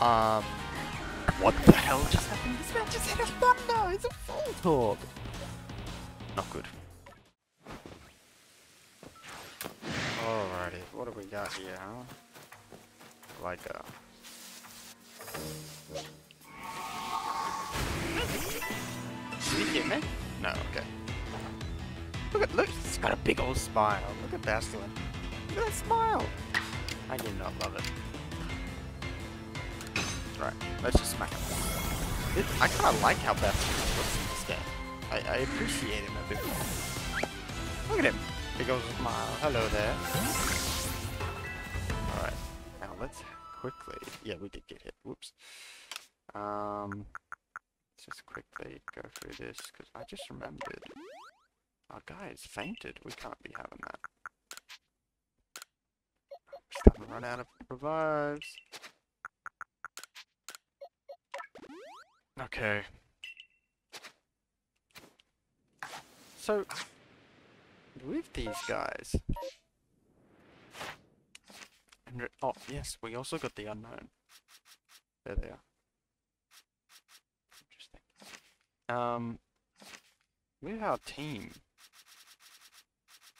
Um, what the hell just happened? This man just hit a thunder! It's a full torp! Not good. Alrighty, what do we got here, huh? Like a... Did he hit me? No, okay. Look at, look, he's got a big old smile. Look at Bastion. Look at that smile! I do not love it. Right, let's just smack him. It, I kind of like how Bastion looks in this game. I, I appreciate him a bit more. Look at him. Big old smile. Hello there. Alright, now let's quickly... Yeah, we did get hit. Whoops. Um, let's just quickly go through this, because I just remembered. Our guy is fainted. We can't be having that. We're starting to run out of revives. Okay. So, with these guys... Oh, yes, we also got the Unown. There they are. Interesting. Um, with our team,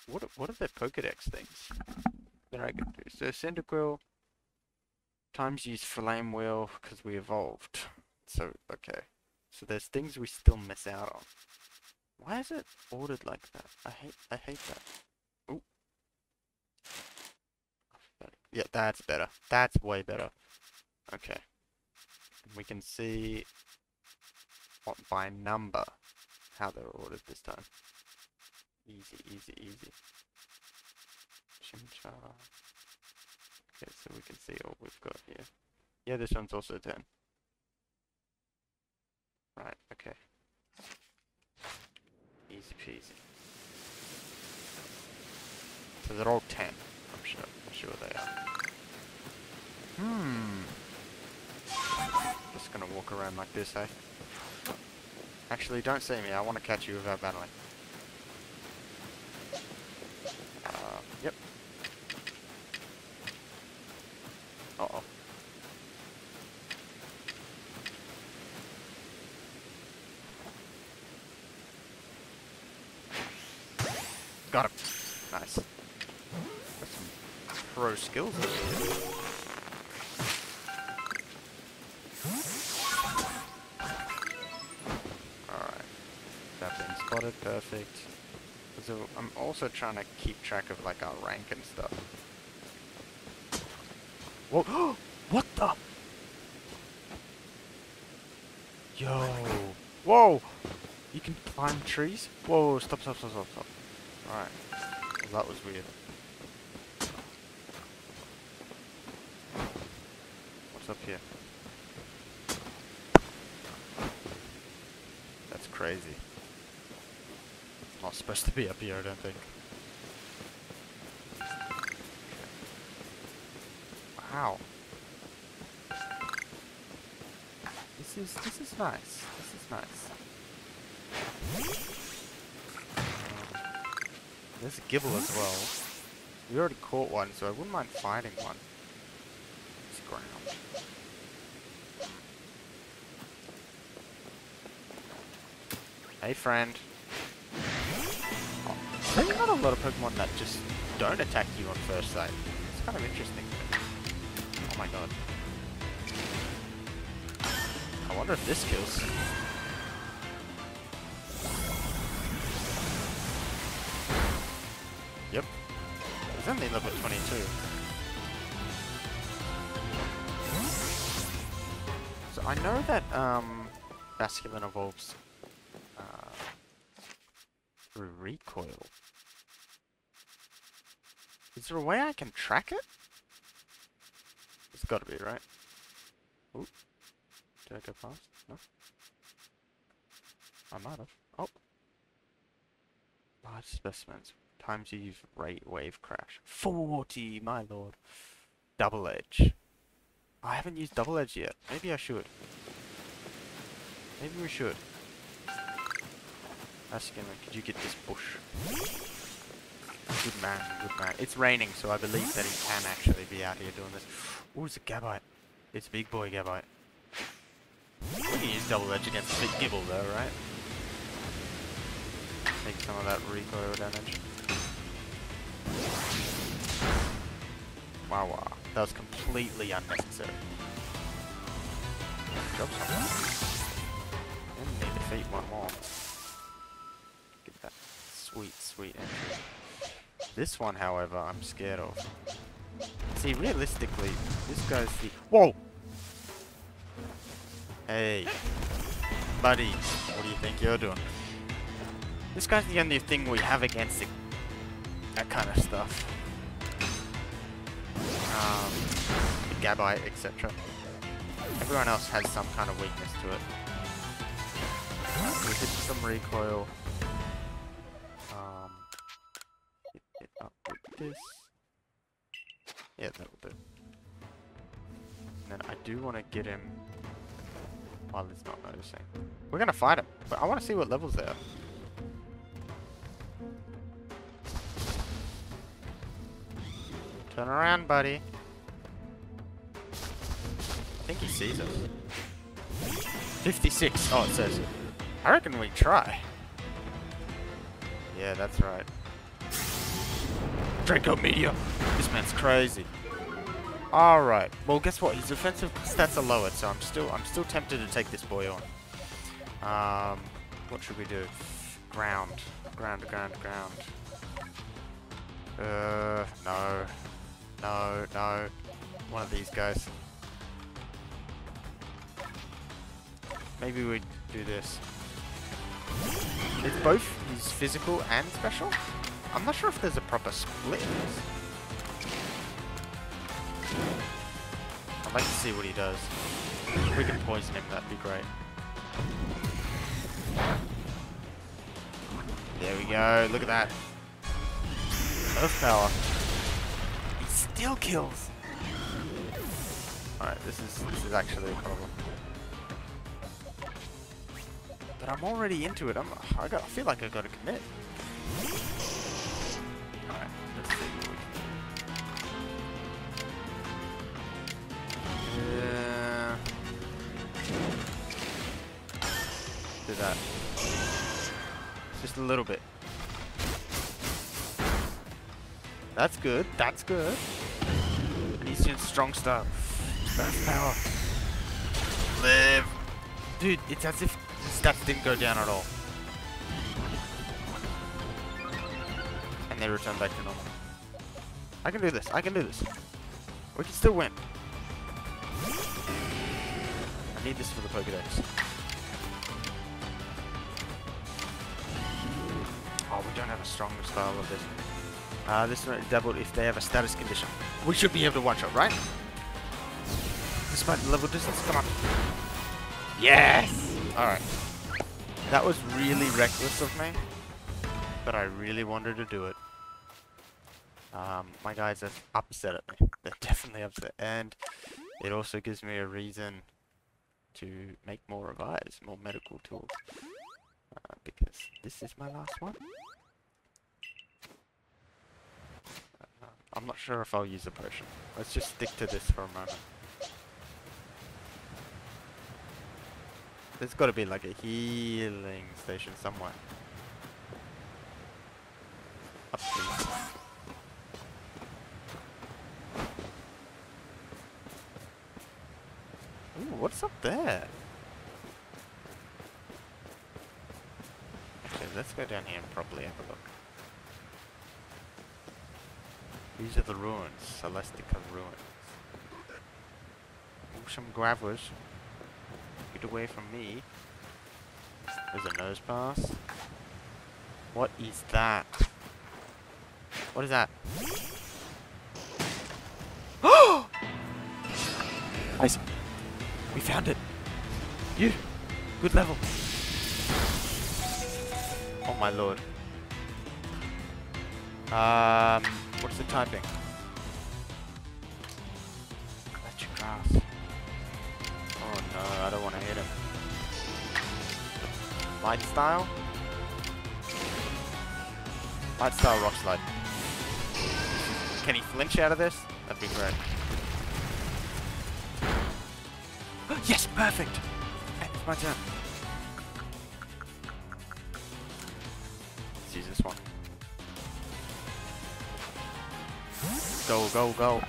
what what are their Pokedex things that I can do? So Cyndaquil, times use Flame Wheel because we evolved. So, okay. So there's things we still miss out on. Why is it ordered like that? I hate I hate that. Ooh. Yeah, that's better. That's way better. Okay. And we can see what by number how they're ordered this time. Easy, easy, easy. Chimchar. Okay, so we can see what we've got here. Yeah, this one's also 10. Right, okay. Easy peasy. So they're all 10. I'm sure, I'm sure they are. Hmm. Just gonna walk around like this, eh? Actually, don't see me. I want to catch you without battling. Uh, yep. Uh-oh. Got him. Nice. Got some pro skills. Alright. That being spotted, perfect. So I'm also trying to keep track of like our rank and stuff. Whoa! what the? Yo! Whoa! You can climb trees? Whoa! Stop! Stop! Stop! Stop! Stop! Alright. Well, that was weird. What's up here? That's crazy. Not supposed to be up here, I don't think. Wow. This is this is nice. This is nice. Um, there's a Gible as well. We already caught one, so I wouldn't mind finding one. It's ground. Hey friend. Oh, there's not a lot of Pokemon that just don't attack you on first sight. It's kind of interesting. Oh my god. I wonder if this kills. Yep. He's only level 22. So I know that um, Basculin evolves through recoil. Is there a way I can track it? It's gotta be, right? Ooh. Did I go past? No? I might have. Oh. Large specimens. Times you use rate wave crash. 40, my lord. Double edge. I haven't used double edge yet. Maybe I should. Maybe we should. Asking, him, could you get this bush? Good man, good man. It's raining, so I believe that he can actually be out here doing this. Ooh, it's a Gabite. It's big boy Gabite. Can use double edge against big Gible though, right? Take some of that recoil damage. Wow, wow. That was completely unnecessary. Job And they defeat one more. Sweet, sweet entry. This one, however, I'm scared of. See, realistically, this guy's the... Whoa! Hey. Buddy, what do you think you're doing? This guy's the only thing we have against it. That kind of stuff. Um, the Gabite, etc. Everyone else has some kind of weakness to it. we hit some recoil. This. Yeah, that'll do. And then I do want to get him while he's not noticing. We're going to fight him, but I want to see what levels they are. Turn around, buddy. I think he sees us. 56. Oh, it says. I reckon we try. Yeah, that's right. Draco Meteor. This man's crazy. Alright. Well, guess what? His offensive stats are lowered, so I'm still I'm still tempted to take this boy on. Um, what should we do? Ground. Ground, ground, ground. Uh, no. No, no. One of these guys. Maybe we do this. It's both his physical and special? I'm not sure if there's a proper split I'd like to see what he does. If we can poison him, that'd be great. There we go, look at that. Earth power. He still kills. Alright, this is this is actually a problem. But I'm already into it. I'm I got I feel like I gotta commit. That. Just a little bit. That's good. That's good. And he's doing strong stuff. That's power. Live. Dude, it's as if the stats didn't go down at all. And they return back to normal. I can do this. I can do this. We can still win. I need this for the Pokedex. Stronger style of this. Uh, this one doubled if they have a status condition. We should be able to watch it, right? Despite the level distance, come on. Yes! Alright. That was really reckless of me, but I really wanted to do it. Um, my guys are upset at me. They're definitely upset. And it also gives me a reason to make more revives, more medical tools. Uh, because this is my last one. I'm not sure if I'll use a potion. Let's just stick to this for a moment. There's got to be like a healing station somewhere. Up. Ooh, what's up there? Okay, let's go down here and probably have a look. These are the ruins, Celestica ruins. Ooh, some gravelers. Get away from me. There's a Nosepass. What is that? What is that? Oh! Nice. We found it. You. Good level. Oh my lord. Um. What's the typing? Let grass. Oh no, I don't want to hit him. Light style? Light style rock slide. Can he flinch out of this? That'd be great. yes, perfect! It's my turn. Go, go, go.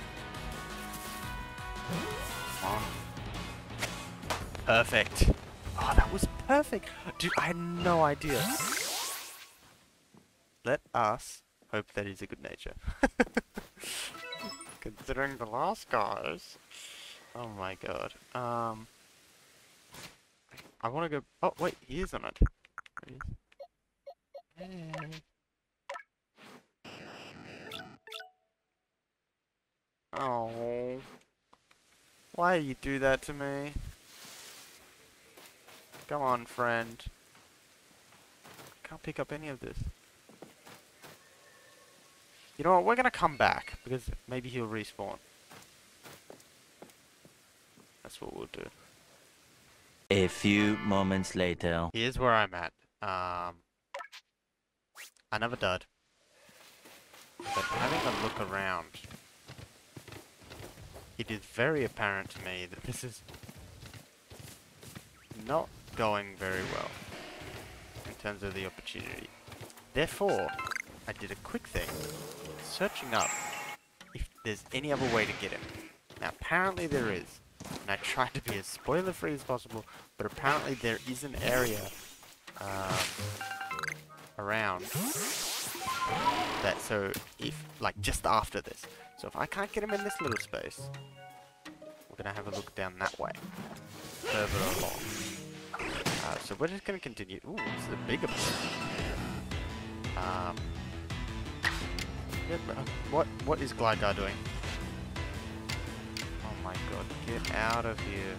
Perfect. Oh, that was perfect. Dude, I had no idea. Let us hope that he's a good nature. Considering the last guys. Oh my god. Um. I want to go. Oh, wait, he is on it. Hey. Oh. Why you do that to me? Come on, friend. I Can't pick up any of this. You know what, we're gonna come back, because maybe he'll respawn. That's what we'll do. A few moments later. Here's where I'm at. Um, I never dud. But having a look around, it is very apparent to me that this is not going very well in terms of the opportunity. Therefore, I did a quick thing, searching up if there's any other way to get him. Now apparently there is, and I tried to be as spoiler free as possible, but apparently there is an area um, around that so if like just after this. So if I can't get him in this little space we're gonna have a look down that way further along. Uh, so we're just gonna continue. Ooh it's a bigger place um uh, what what is Gligar doing? Oh my god get out of here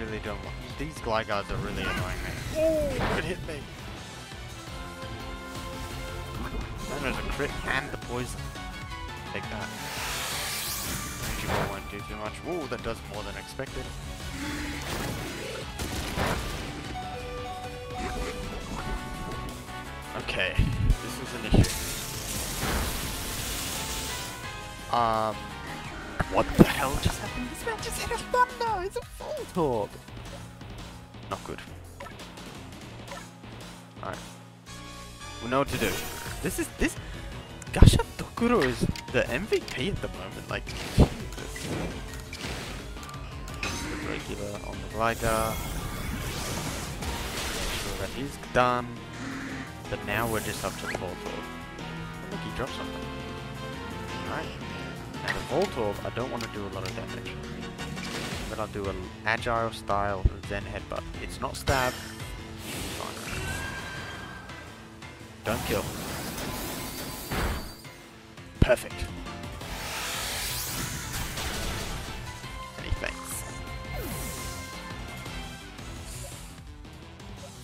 really don't want these Gligars are really annoying me. Oh, it hit me. And there's a crit and the poison. Take that. Ball won't do too much. Ooh, that does more than expected. Okay, this is an issue. Um, what the hell just happened? This man just hit a thunder! It's a Voltorb! Not good. Alright. We know what to do. This is this Gasha Dokuro is the MVP at the moment, like Jesus. The regular on the glider. Make sure that he's done. But now we're just up to the Voltorb. Oh, look, he dropped something. Alright. Now the Voltorb, I don't want to do a lot of damage. But I'll do an agile style Zen headbutt. It's not stab. Fine. Don't kill. Perfect.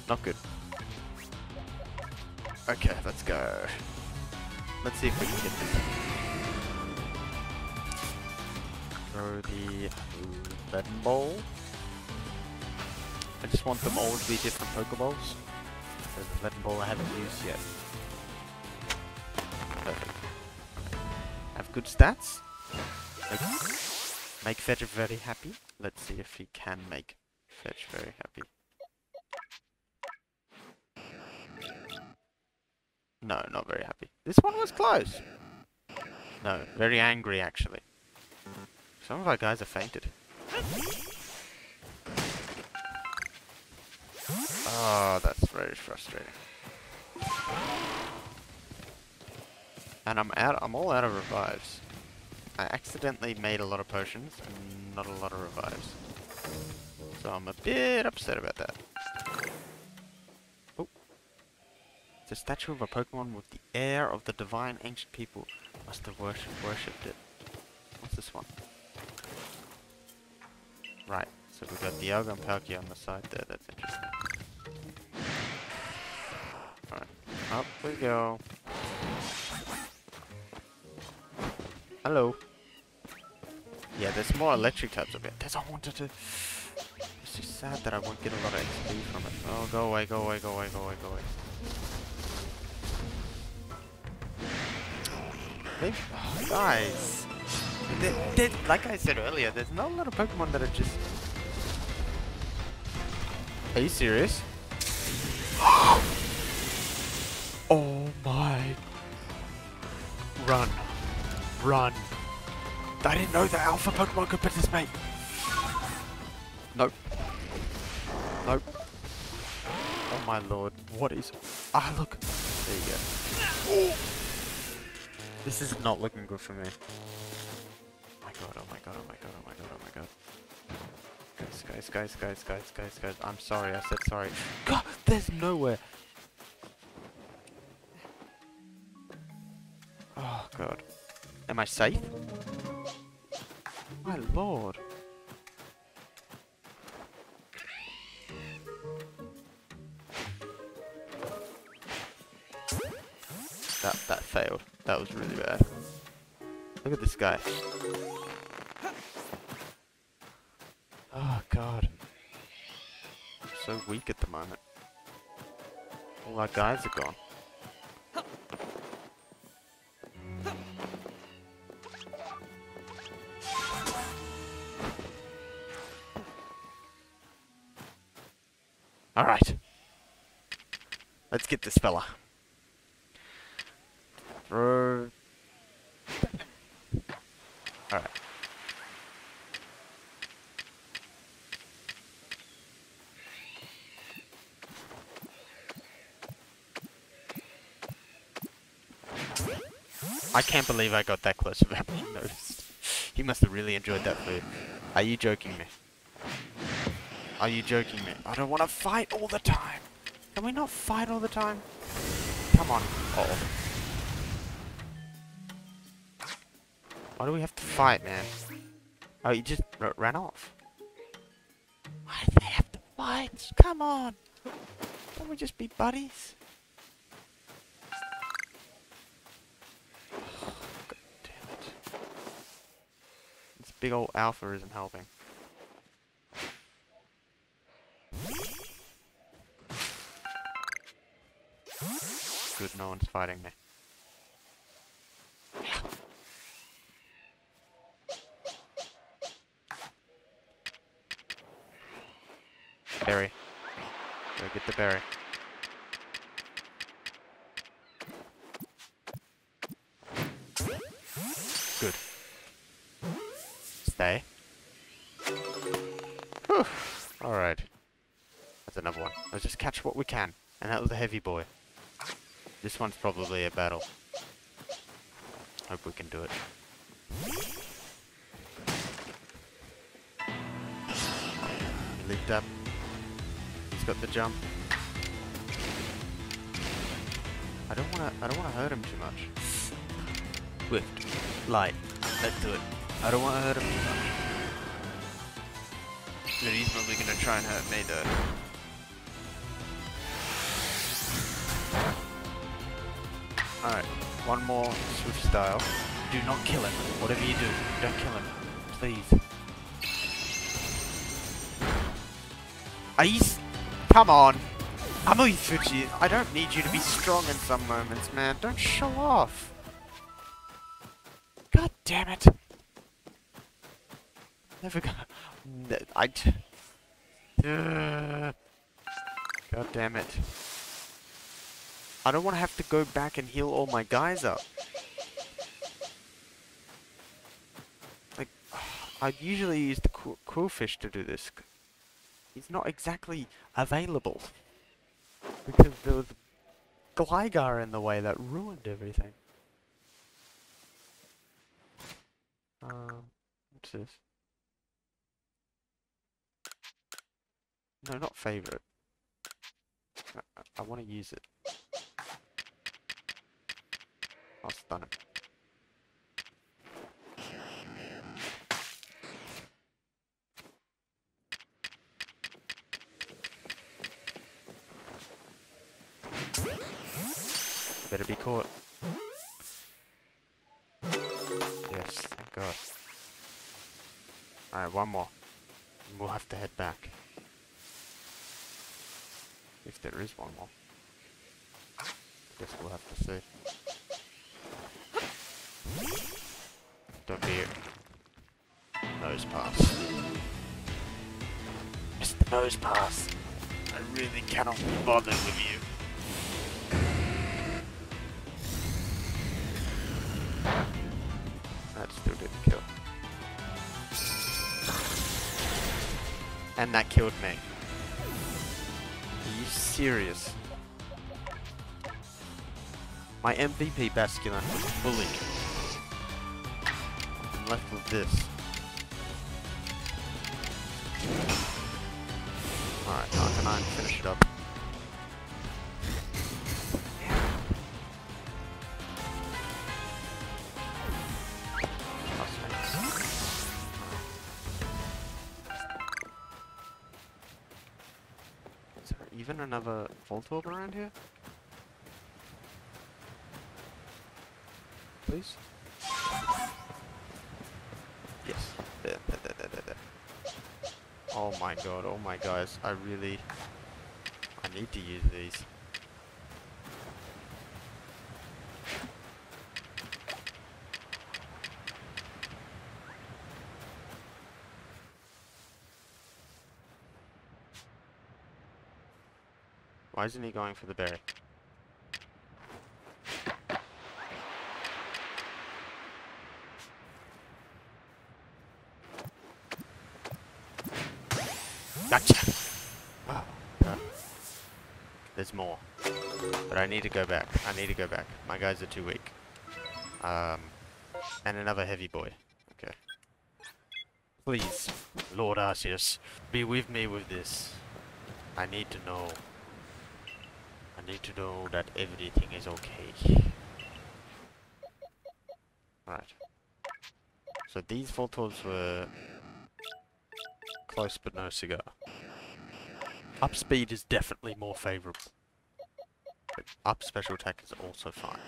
Not good. Okay, let's go. Let's see if we can get this. The Leaden Ball. I just want them all to be different Pokeballs. There's the Leaden Ball I haven't used yet. Perfect. Have good stats. Make, make Fetch very happy. Let's see if he can make Fetch very happy. No, not very happy. This one was close. No, very angry actually. Some of our guys have fainted. Oh, that's very frustrating. And I'm out. I'm all out of revives. I accidentally made a lot of potions and not a lot of revives. So I'm a bit upset about that. Oh. A statue of a Pokemon with the air of the divine ancient people. Must have worshipped it. What's this one? Right, so we've got Dialga and Palkia on the side there, that's interesting. Alright, up we go. Hello. Yeah, there's more electric types over here. There's a haunted to... It's just sad that I won't get a lot of XP from it. Oh, go away, go away, go away, go away, go away. Maybe... Oh, Guys. There, there, like I said earlier, there's not a lot of Pokemon that are just... Are you serious? oh my... Run. Run. I didn't know that Alpha Pokemon could participate. Nope. Nope. Oh my lord. What is... Ah, look. There you go. This is not looking good for me. Oh my god, oh my god, oh my god, oh my god, oh my god. Guys, guys, guys, guys, guys, guys, guys. I'm sorry, I said sorry. God, there's nowhere. Oh god. Am I safe? My lord. That that failed. That was really bad. Look at this guy. Oh god. I'm so weak at the moment. All our guys are gone. Alright. Let's get this fella. Throw. Alright. I can't believe I got that close without being noticed. He must have really enjoyed that food. Are you joking me? Are you joking me? I don't want to fight all the time. Can we not fight all the time? Come on. Uh oh. Why do we have to fight, man? Oh, you just ran off. Why do they have to fight? Come on. Can't we just be buddies? God damn it. This big old alpha isn't helping. Good, no one's fighting me. Berry. Go get the berry. We can. And that was a heavy boy. This one's probably a battle. Hope we can do it. Lift up. He's got the jump. I don't wanna I don't wanna hurt him too much. Swift. Light. Let's do it. I don't wanna hurt him too much. But he's probably gonna try and hurt me though. Alright, one more Swift style. Do not kill him. Whatever you do, don't kill him. Please. S- Come on! Amui Fuji, I don't need you to be strong in some moments, man. Don't show off. God damn it. Never gonna... I... Ugh. God damn it. I don't want to have to go back and heal all my guys up. Like, I usually use the qu Qwilfish to do this. He's not exactly available. Because there was Gligar in the way that ruined everything. Um, what's this? No, not favorite. I, I want to use it. Him. Better be caught. Yes, thank God. Alright, one more. We'll have to head back. If there is one more. Guess we'll have to see. Pass. Mr. Nosepass. I really cannot bother with you. That still didn't kill. And that killed me. Are you serious? My MVP Basculin was bullied. Left with this. Alright, Arcanine, finish it up. Is there even another Voltorb around here? Please? Yes. There, there, there, there, there, there. Oh my god, oh my guys, I really... I need to use these. Why isn't he going for the berry? Gotcha! Oh, God. There's more. But I need to go back. I need to go back. My guys are too weak. Um, and another heavy boy. Okay. Please, Lord Arceus, be with me with this. I need to know. I need to know that everything is okay. Right. So these Voltorbs were close but no cigar. Up speed is definitely more favourable. Up special attack is also fine.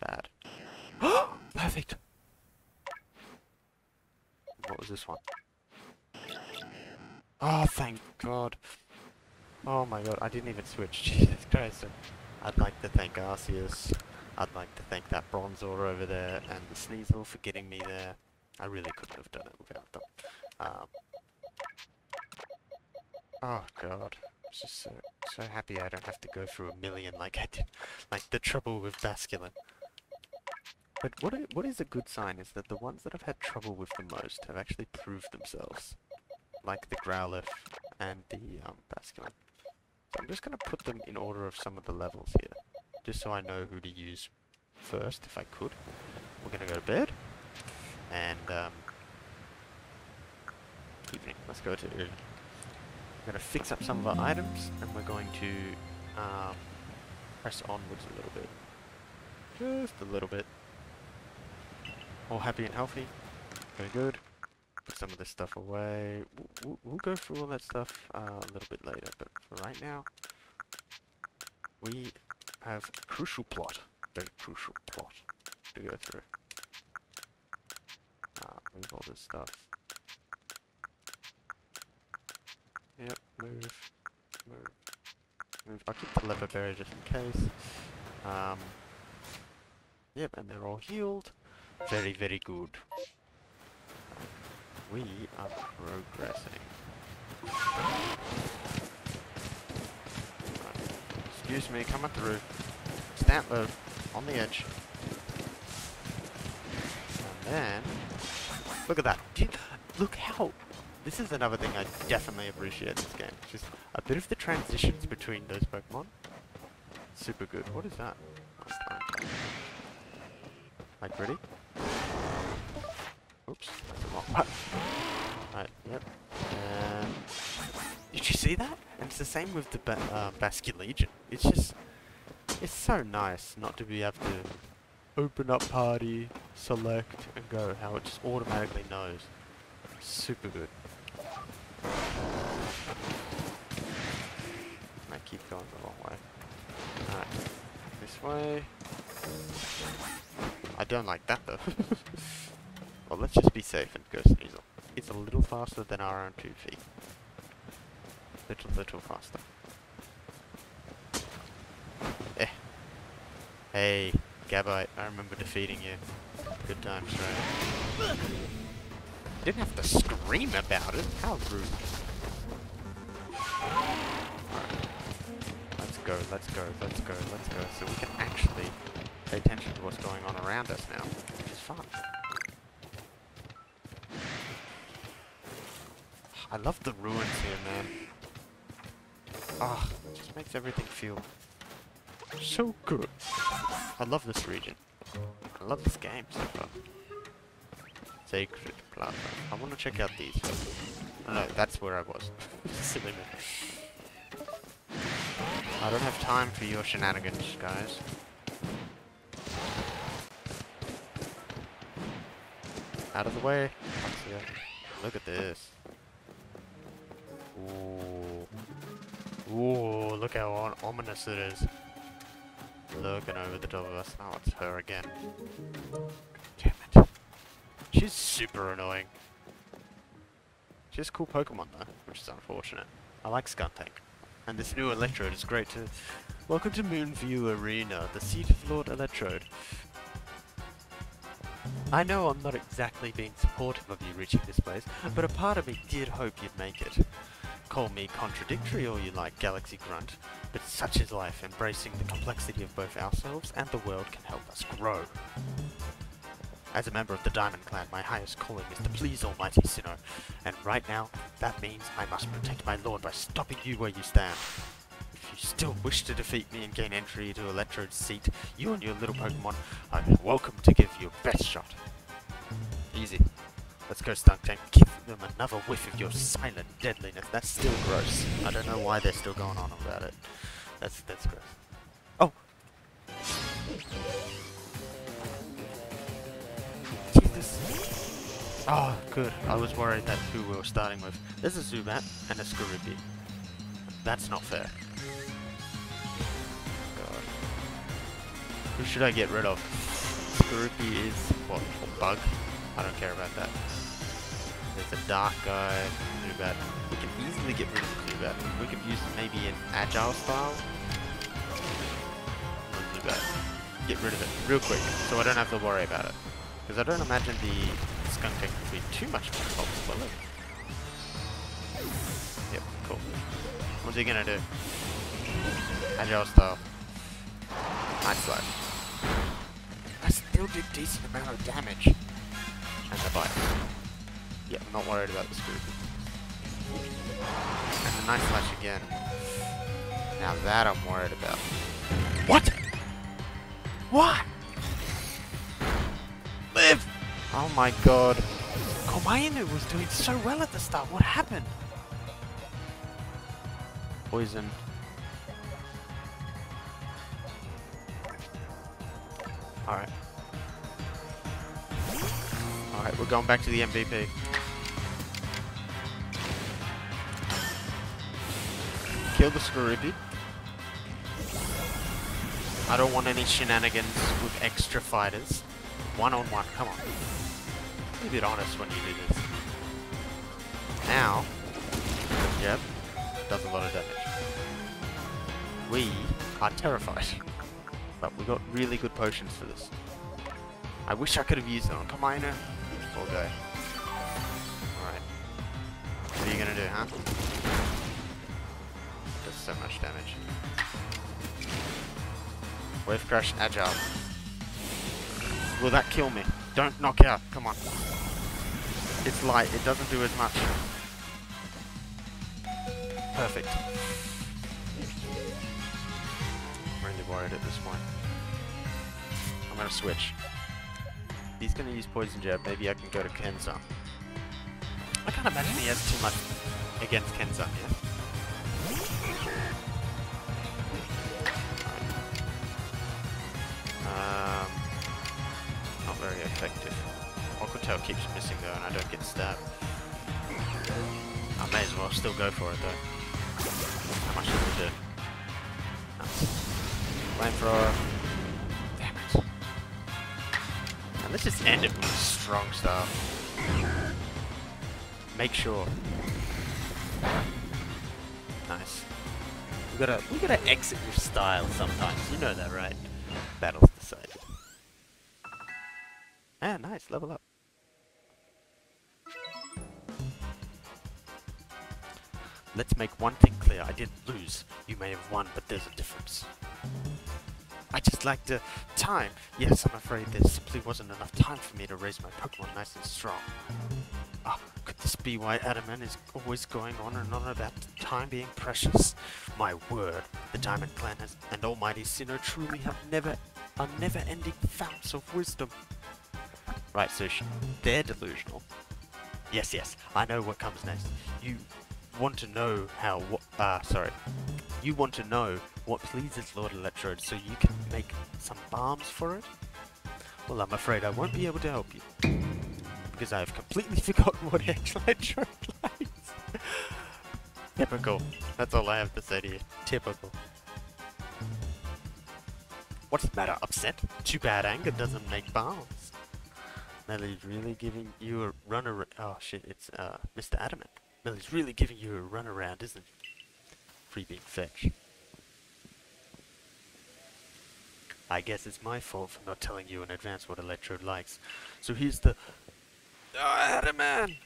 Bad. Perfect! What was this one? Oh, thank God. Oh my god, I didn't even switch. Jesus Christ. I'd like to thank Arceus. I'd like to thank that Bronzor over there and the Sneasel for getting me there. I really couldn't have done it without them. Um, oh god. Just so, so happy I don't have to go through a million like I did. Like the trouble with Basculin. But what, what is a good sign is that the ones that I've had trouble with the most have actually proved themselves. Like the Growlithe and the um, Basculin. So I'm just going to put them in order of some of the levels here. Just so I know who to use first, if I could. We're going to go to bed. And, um... Evening. Let's go to... We're going to fix up some of our items, and we're going to, um... Press onwards a little bit. Just a little bit. All happy and healthy. Very good. Put some of this stuff away. We'll, we'll, go through all that stuff uh, a little bit later, but for right now, we have a crucial plot. Very crucial plot to go through. Uh, move all this stuff. Yep, move, move, move. I'll keep the lever berry just in case. Um, yep, and they're all healed. Very, very good. We are progressing. Excuse me, coming through. Stand low, on the edge. And then, look at that. Look how, this is another thing I definitely appreciate in this game. Just a bit of the transitions between those Pokemon. Super good. What is that? Oh. Like, ready? Oops, that's wrong one. Right, yep. Did you see that? And it's the same with the ba uh, Basculegion. It's just, it's so nice not to be able to open up party, select, and go. How it just automatically knows. Super good. I keep going the wrong way. Alright, this way. I don't like that though. well, let's just be safe and go Sneasel. It's a little faster than our own 2 feet. Little, little faster. Eh. Hey, Gabite, I remember defeating you. Good times, right? Didn't have to scream about it. How rude. Alright. Let's go, let's go, let's go, let's go. So we can actually pay attention to what's going on around us now, which is fun. I love the ruins here, man. Ah, it just makes everything feel so good. I love this region. I love this game so far. Sacred Plaza. I want to check out these. No, that's where I was. Silly. I don't have time for your shenanigans, guys. Out of the way. Look at this. Ooh. Ooh, look how ominous it is. Looking over the top of us. Oh, it's her again. She's super annoying. She has cool Pokemon though, which is unfortunate. I like Skuntank. And this new Electrode is great too. Welcome to Moonview Arena, the seat of Lord Electrode. I know I'm not exactly being supportive of you reaching this place, but a part of me did hope you'd make it. Call me contradictory or you like, Galaxy Grunt, but such is life, embracing the complexity of both ourselves and the world can help us grow. As a member of the Diamond Clan, my highest calling is to please Almighty Sinnoh, and right now, that means I must protect my lord by stopping you where you stand. If you still wish to defeat me and gain entry to Electrode's seat, you and your little Pokemon are welcome to give your best shot. Easy. Let's go, Skuntank. Give them another whiff of your silent deadliness. That's still gross. I don't know why they're still going on about it. That's that's gross. Oh! Oh, good. I was worried that's who we were starting with. There's a Zubat and a Skorupi. That's not fair. God. Who should I get rid of? Skorupi is, what, a bug? I don't care about that. There's a dark guy, Zubat. We can easily get rid of Zubat. We could use maybe an agile style. Zubat. Get rid of it real quick, so I don't have to worry about it. Because I don't imagine the skunk will be too much problem, will it? Yep, cool. What's he gonna do? Agile style. Nice slash. I still did decent amount of damage. And the bite. Yeah, I'm not worried about the group. And the Night Slash again. Now that I'm worried about. What? What? Oh my god. Komainu was doing so well at the start. What happened? Poison. Alright. Alright, we're going back to the MVP. Kill the Skorupi. I don't want any shenanigans with extra fighters. One on one, come on. Be a bit honest when you do this. Now, yep, does a lot of damage. We are terrified. But we got really good potions for this. I wish I could have used it on Kamina. Poor guy. Alright. What are you gonna do, huh? Does so much damage. Wave Crash Agile. Will that kill me? Don't knock out, come on. It's light, it doesn't do as much. Perfect. I'm really worried at this point. I'm gonna switch. He's gonna use Poison Jab, maybe I can go to Kenza. I can't imagine he has too much against Kenza, yeah? Let's just end it with strong stuff. Make sure. Nice. We gotta we gotta exit your style sometimes. You know that, right? Battle's decided. Ah, nice. Level up. Let's make one thing clear. I didn't lose. You may have won, but there's a difference. I just like the time. Yes, I'm afraid there simply wasn't enough time for me to raise my Pokemon nice and strong. Ah, could this be why Adaman is always going on and on about time being precious? My word, the Diamond Clan has, and Almighty Sinnoh truly have never, are never-ending founts of wisdom. Right, so they're delusional. Yes, yes, I know what comes next. You want to know how, ah, sorry. You want to know what pleases Lord Electrode so you can make some bombs for it? Well, I'm afraid I won't be able to help you. Because I have completely forgotten what Electrode likes. Typical. That's all I have to say to you. Typical. What's the matter? Upset? Too bad anger doesn't make bombs. Melli's really giving you a run around. Oh shit, it's uh, Mr. Adamant. Melli's really giving you a run around, isn't he? Free being fetch. I guess it's my fault for not telling you in advance what Electrode likes. So here's the... Ah, oh, I had a man!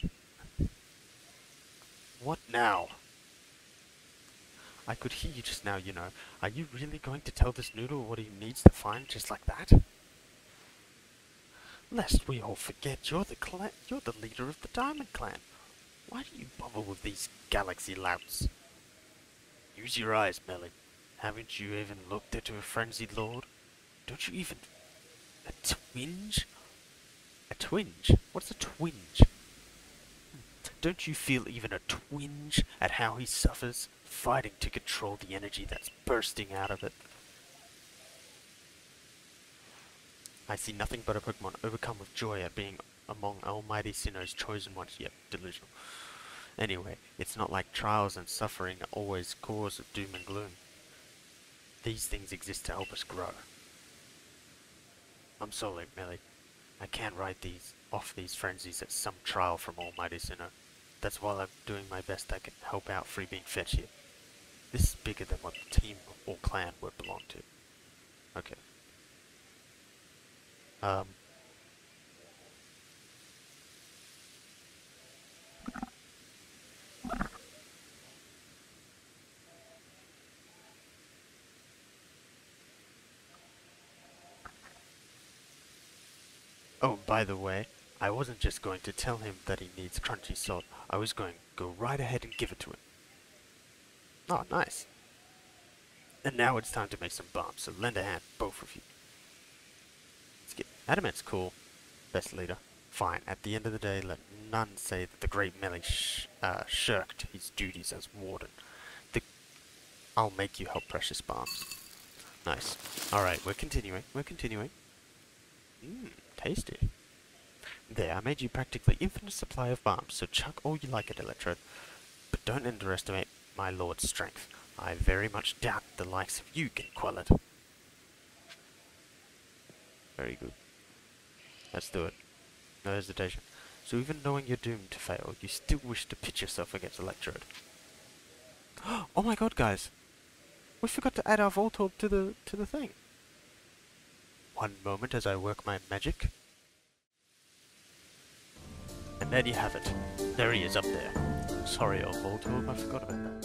What now? I could hear you just now, you know. Are you really going to tell this noodle what he needs to find just like that? Lest we all forget, you're the clan, you're the leader of the Diamond Clan. Why do you bother with these galaxy louts? Use your eyes, Melli. Haven't you even looked into a frenzied lord? Don't you even... A twinge? A twinge? What's a twinge? Don't you feel even a twinge at how he suffers, fighting to control the energy that's bursting out of it? I see nothing but a Pokemon overcome with joy at being among Almighty Sinnoh's chosen ones. Yep, delusional. Anyway, it's not like trials and suffering are always cause of doom and gloom. These things exist to help us grow. I'm sorry, Melli. I can't write these off these frenzies at some trial from Almighty Sinnoh. That's why I'm doing my best I can help out Free Being Fetch here. This is bigger than what the team or clan would belong to. Okay. Um. Oh, by the way, I wasn't just going to tell him that he needs crunchy salt. I was going to go right ahead and give it to him. Oh, nice. And now it's time to make some bombs, so lend a hand, both of you. Let's get Adamant's cool. Best leader. Fine. At the end of the day, let none say that the great Melli sh uh, shirked his duties as warden. The I'll make you help precious bombs. Nice. Alright, we're continuing. We're continuing. Mmm, tasty. There, I made you practically infinite supply of bombs, so chuck all you like at Electrode. But don't underestimate my lord's strength. I very much doubt the likes of you can quell it. Very good. Let's do it. No hesitation. So even knowing you're doomed to fail, you still wish to pitch yourself against Electrode. oh my god, guys! We forgot to add our Voltorb to the to the thing. One moment as I work my magic. And there you have it. There he is up there. Sorry, old Voltorb, I forgot about that.